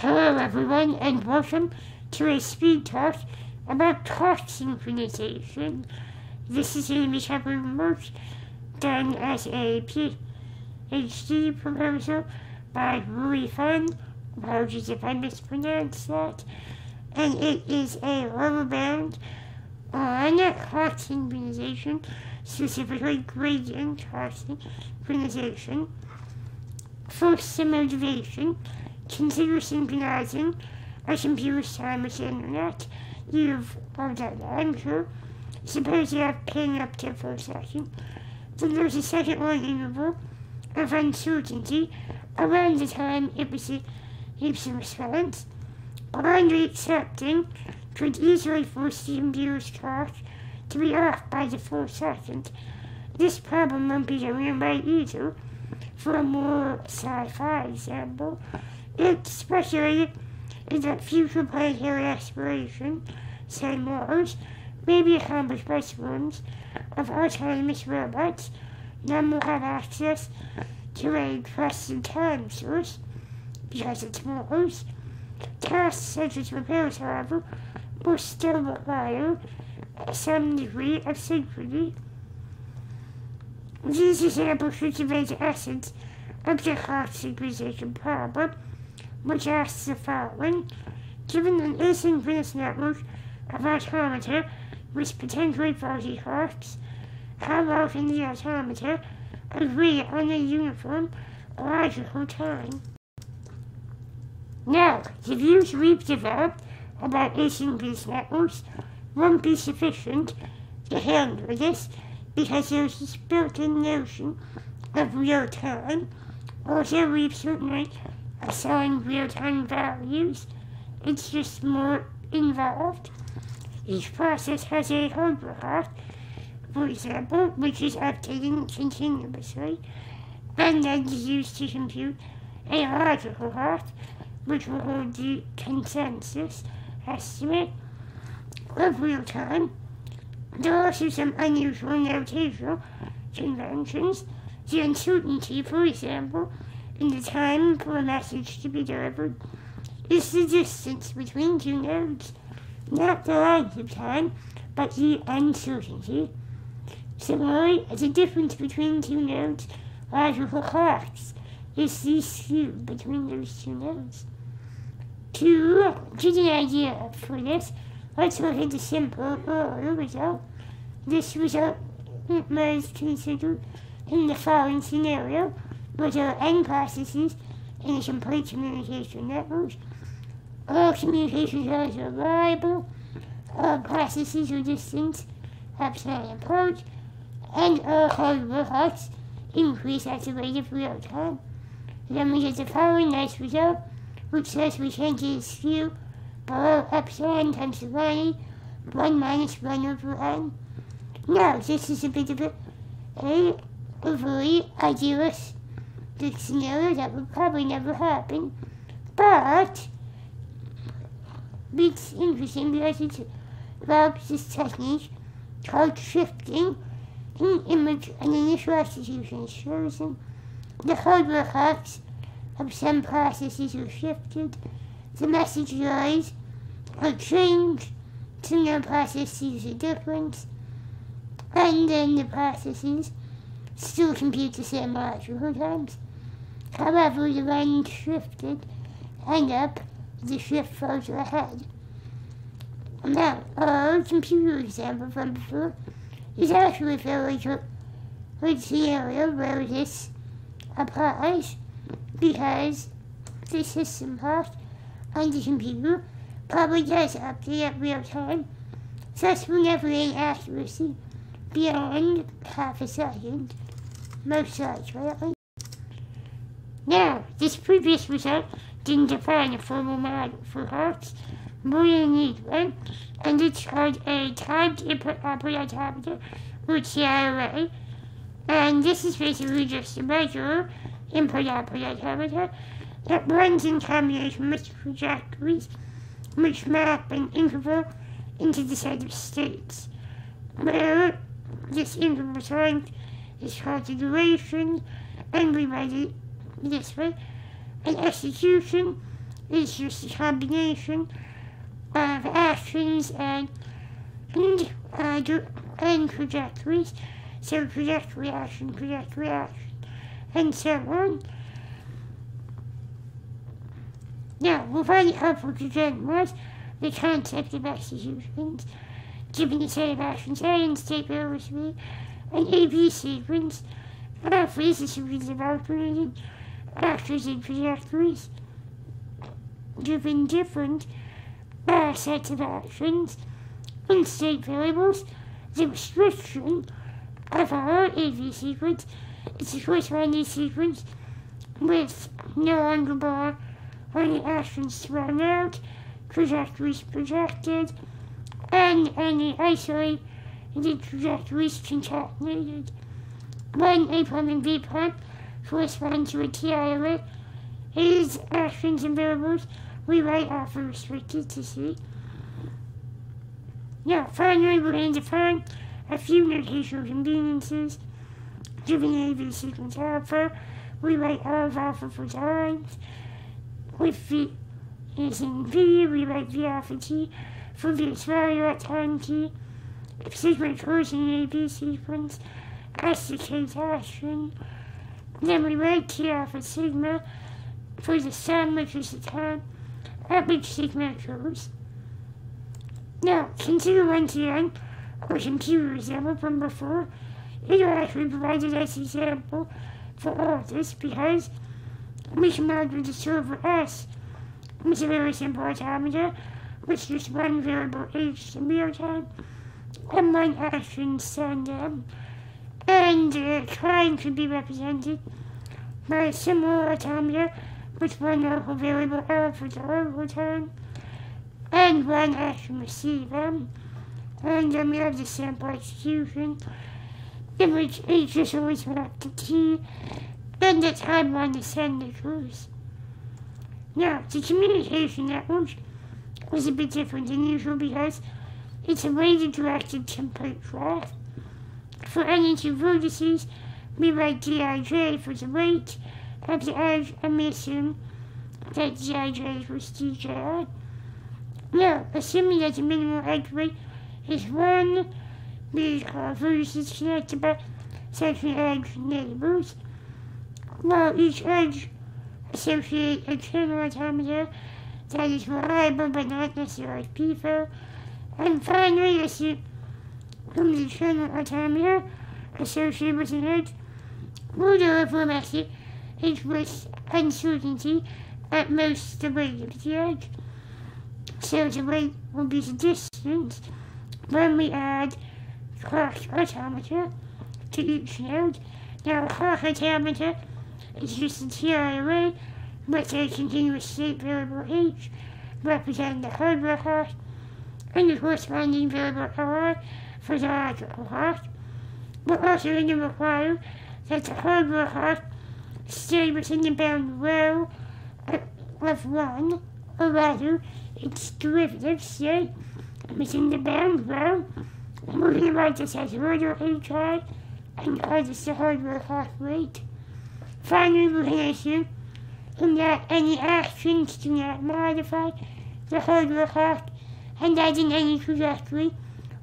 Hello everyone and welcome to a speed talk about clock synchronization. This is going to be done as a PhD proposal by Rui Fan, apologies if I mispronounced that, and it is a rubber band on clock synchronization, specifically gradient clock synchronization. First, some motivation consider synchronizing a computer's time with the internet. You've done that, I'm sure. Suppose you have ping up to for a second. Then there's a second one interval of uncertainty around the time it receives a response. Blindly accepting could easily force the computer's clock to be off by the four seconds. This problem won't be by either. For a more sci-fi example, it's speculated that future planetary exploration, say Mars, may be accomplished by swarms of autonomous robots. None will have access to a trusted time source because it's Mars. Tasks such as repairs, however, will still require some degree of synchrony. These examples should convey the essence of the clock synchronization problem which asks the following. Given an asynchronous network of automata with potentially clocks, how well can the automata agree on a uniform logical time? Now, the views we've developed about asynchronous networks won't be sufficient to handle this because there's this built-in notion of real time. Also, we've certainly assign real-time values. It's just more involved. Each process has a hardware clock, for example, which is updating continuously, and then is used to compute a logical clock, which will hold the consensus estimate of real time. There are also some unusual notational conventions. The uncertainty, for example, in the time for a message to be delivered is the distance between two nodes, not the length of time, but the uncertainty. Similarly, the difference between two nodes, logical clocks, is the skew between those two nodes. To get an idea for this, let's look at the simple order result. This result was considered in the following scenario are n processes in complete communication networks. All communication channels are reliable. All processes are distant, upside approach, and all hardware clocks increase at the rate of real time. Then we get the following nice result, which says we can get skew below epsilon times the value 1 minus 1 over n. Now, this is a bit of a, a overly idealist the scenario that would probably never happen. But it's interesting because it involves this technique called shifting in image and initial execution chosen. The hardware hacks of some processes are shifted. The message lies are changed. Some no processes are different. And then the processes still compute the same logical times. However, the line shifted and up the shift further ahead. Now, our computer example from before is actually fairly good scenario where this applies because the system part on the computer probably does update at real time, thus we're never in accuracy beyond half a second, most likely. Now, this previous result didn't define a formal model for hearts, we need one, and it's called a timed input automata, or TIOA. And this is basically just a measure input automata that runs in combination with trajectories which map an interval into the set of states, where this interval length is called the duration, and we write it this way. An execution is just a combination of actions and and, uh, and trajectories. So trajectory action, trajectory action, and so on. Now, we'll find it helpful to generalize the concept of executions, given the set of actions A and state variables B, an AB sequence offers a series of alternating actions and trajectories, given different uh, sets of actions and state variables, the restriction of our AV sequence is the corresponding sequence with no longer bar any actions thrown out, trajectories projected, and any isolated trajectories concatenated. When a prime and B prime correspond to a TIOA, his actions and variables we write are restricted to C. Now, finally, going to define a few notational conveniences. Given AV sequence alpha, we write R of alpha for times. With V using V, we write V alpha t for the value at time t. If in an AV sequence, the case action, then we write T alpha sigma for the sum, which is the time at which sigma occurs. Now, consider once again our computer example from before. It actually provided us example for all of this because we can with the server S, is a very simple automata, which is one variable h in real time, and one action send. And the client could be represented by a similar automata with one L for the local time and one action receive them. And then we have the sample execution, in which H is always mapped to T, and the timeline the send occurs. Now, the communication network was a bit different than usual because it's a weighted directed template graph. For two vertices, we write Dij for the weight of the edge, we assume that Dij was Dji. Now, assuming that the minimal edge weight is 1, these uh, vertices connected by section edge neighbors, while each edge associate a channel automata that is reliable but not necessarily FIFO, and finally assume the channel automata associated with an edge a message is with uncertainty at most the of the edge. So the weight will be the distance when we add clock automata to each node. Now clock automata is just a TIOA with a continuous state variable h representing the hardware cost and the corresponding variable r for the logical host. We're also going to require that the hardware host stay within the bound row of 1, or rather, its derivative stay within the bound row. To write this as order hi and this the hardware host rate. Finally, to assume that any actions do not modify the hardware host and that in any trajectory,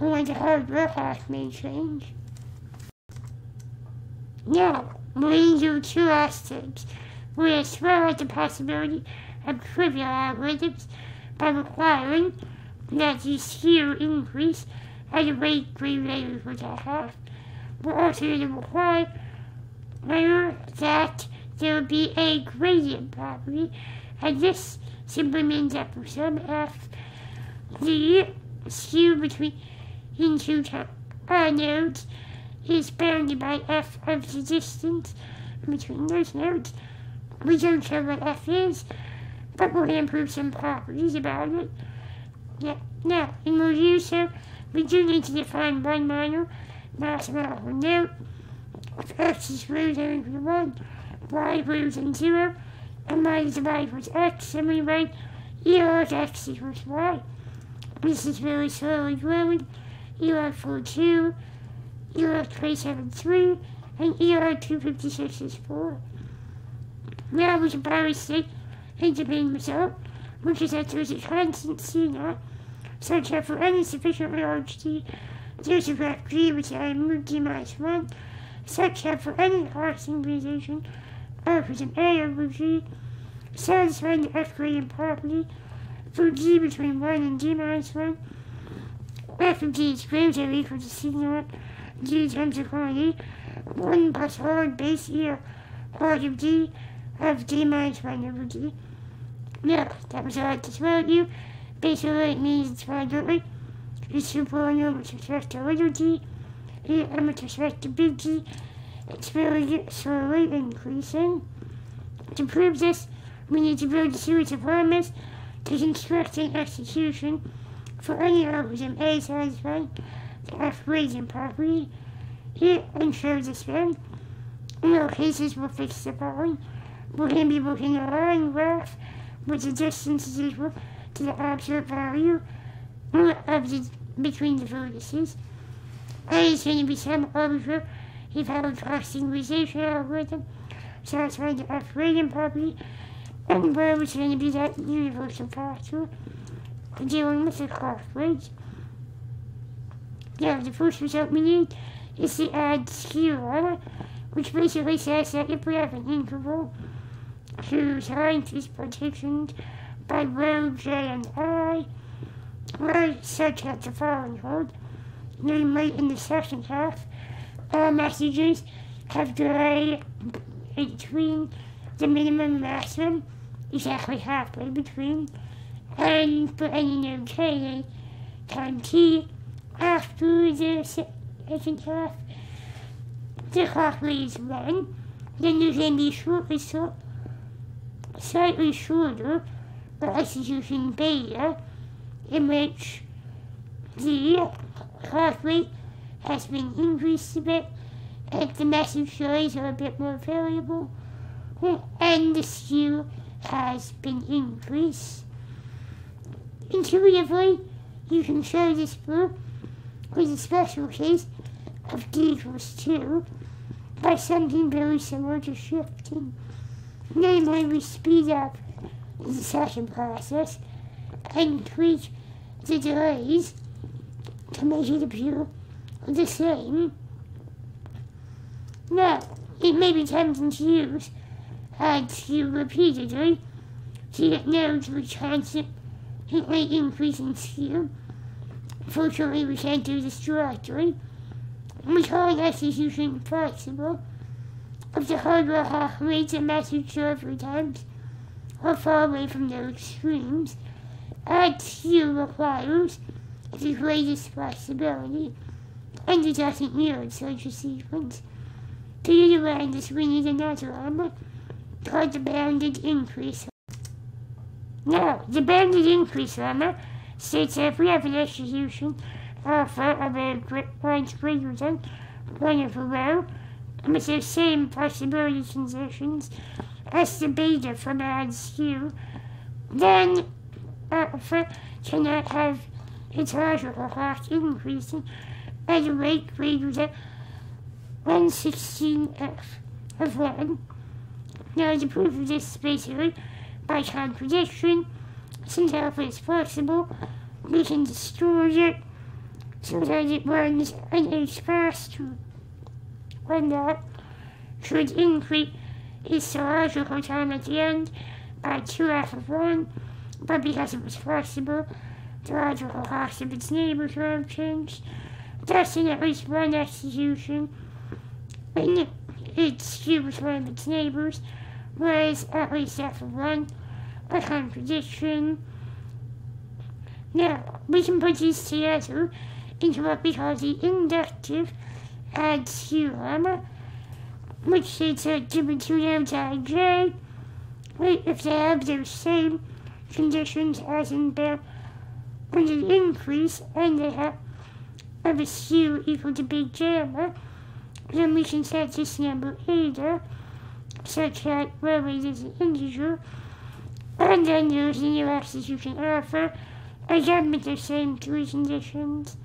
only the hardware host may change. Now, we do two aspects. We explore the possibility of trivial algorithms by requiring that the skew increase at a rate greater than a half. We're also going to require that there be a gradient property, and this simply means that for some f, the skew between two uh, nodes is bounded by f of the distance between those nodes. We don't know what f is, but we're going to prove some properties about it. Yeah. Now, in review, so we do need to define one minor mathematical note. If x is greater than equal to 1, y greater than 0, and y is divided with x, and we write e log x equals y. This is very slowly growing. E log 4, 2, ER 373 and ER 256 is 4. Now we can probably see into being result which is that there's a constant c naught, such that for any sufficiently large t, there's a graph G which I move d minus 1, such that for any R synchronization, R is an A over G, satisfying the F gradient property for G between 1 and d minus 1, f of g is greater or equal to c naught g the quantity 1 plus log base e log of d of d minus 1 over d. Now, that was all I to tell you. Basically, it means it's finitely. It's superpolynomial with respect to little d, and with respect to big G. It's very slowly increasing. To prove this, we need to build a series of formulas to construct an execution for any algorithm A satisfying the F property. Here ensures the span. In all cases, we'll fix the following. Going to be looking at a line graph which the distance is equal to the absolute value of the, between the vertices. A is going to be some arbitrary valid cross-synchronization algorithm satisfying the F property, and where is going to be that universal factor the clock rates. Now, the first result we need is the add skew which basically says that if we have an interval whose length is partitioned by rho, j, and i, where such that the following hold, namely in the second half, all messages have delay between the minimum and maximum, exactly halfway between, and for any known k time t after the second half, the clock reads 1, then going to be shortly so slightly shorter but execution beta in which the clock rate has been increased a bit and the message delays are a bit more variable and the skew has been increased. Intuitively, you can show this proof with a special case of d equals 2 by something very similar to shifting. Namely, we speed up the session process and tweak the delays to make it appear the same. Now, it may be tempting to use add skew repeatedly to get nodes which constantly increasing skew. Fortunately, we can't do this directly. We call execution flexible if the hardware reads a message delivery times or far away from their extremes, add skew requires the greatest flexibility, and doesn't yield such a sequence. To utilize this, we need another lemma called the banded increase. Now, the banded increase lemma states that if we have an execution alpha of a length greater than one of row, with the same possibility conditions as the beta from add skew, then uh, alpha cannot have its logical clock increasing at a rate greater than 116f of 1. Now, the proof of this is basically by contradiction. Since alpha is flexible, we can distort it. So that it runs an faster. When that should increase its logical time at the end by 2f of 1, but because it was flexible, the logical cost of its neighbors would have changed, thus in at least one execution, in its skew with one of its neighbors, was at least of 1, a contradiction. Now, we can put these together into what we call the inductive lemma, which states that given two names ij, if they have the same conditions as in the when they increase and they have, of a skew equal to big gamma, then we can set this number eta such that where is an integer, and then there's new execution alpha, again with the same three conditions,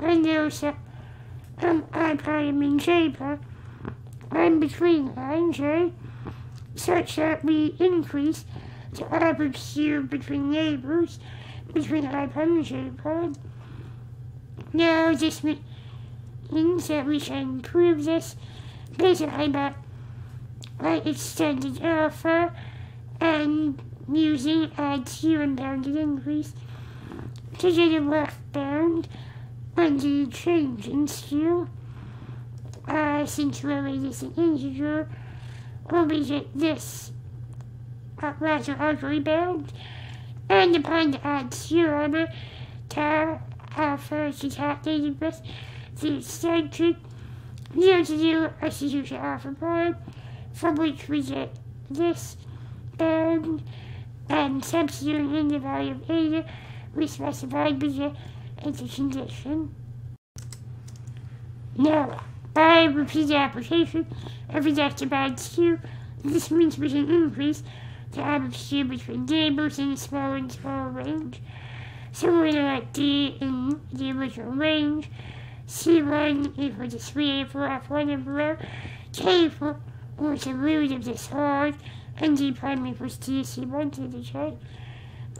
and there's a um, I prime in j prime, and between line j, such that we increase the average feud between neighbors between iPod and JPod. Now this means that we can improve this. Basically by, by extended alpha and using IQ and bounded increase to get a rough bound on the change in skew. Uh, since we're is an integer, will we get this uh, rather ugly bound, and upon the add zero to alpha is calculated with the extension zero to zero execution alpha prime, from which we get this bound and substituting in the value of eta we specified beta as a condition. Now, by repeated application of reductive bad skew, this means we can increase the average between neighbors in a smaller and smaller range. So we're going to let D in the original range, C1 equal to 3 for F1 of row, K for root of this hard, and D prime equals D C1 to the.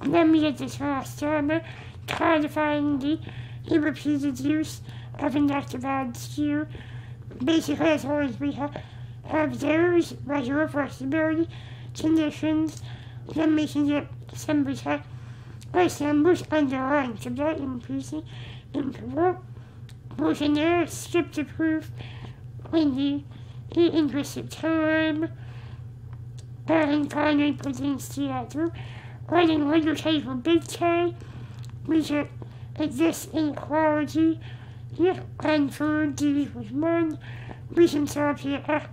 And then we get this last term, codifying the repeated use of inductive skew basically as as we have, have those regular flexibility conditions, then we can get some percent by numbers underlying so that increasing interval. We can now skip the proof when the, the increase of time and finally things together. Writing later table big K, get this inequality for equals 1, we can solve here F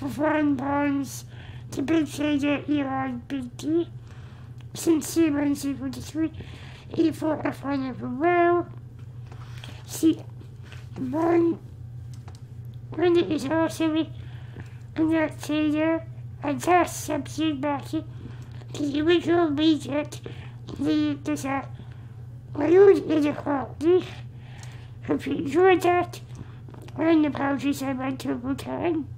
of 1 bonds to big K that E on big D. Since C 1 is equal to 3, E for F1 of a row, C 1, when is also in that theta, and thus substitute back to the original reject the, the, the, the inequality. Hope you enjoyed that. And apologies I went over time.